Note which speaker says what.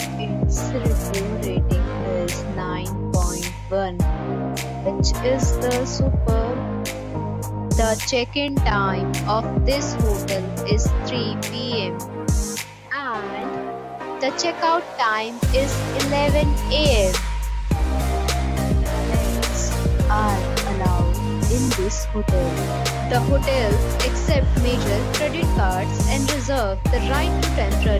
Speaker 1: Its review rating is 9.1, which is the superb. The check-in time of this hotel is 3 p.m. and the checkout time is 11 a.m. Pets are allowed in this hotel. The hotel accepts major credit cards and reserve the right to temporarily